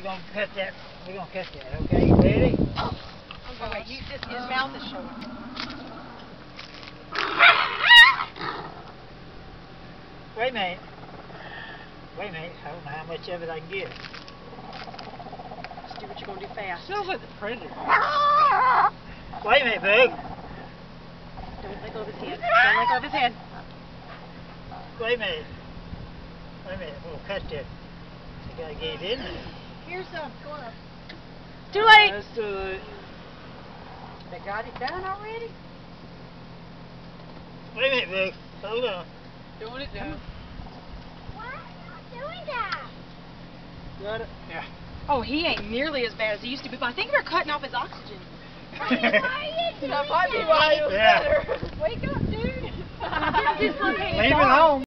We're gonna cut that. We're gonna cut that. Okay, you ready? Oh, wait, you, this, his mouth is showing. Wait a minute. Wait a minute. I don't know how much of it I can get. Just do what you're gonna do fast. Sounds like the predator. Wait a minute, Bug. Don't let go of his head. Don't let go of his head. Wait a minute. Wait a minute. We'll cut that. I gotta get it in there. Here's some. Go up. Too late. Let's do it. They got it done already? Wait a minute, Bug. Hold on. Doing it now. Why are you doing that? Got it? Yeah. Oh, he ain't nearly as bad as he used to be, but I think they're cutting off his oxygen. Why, why are you doing That might be why he was Yeah. better. Wake up, dude. Dislocate Leave it home.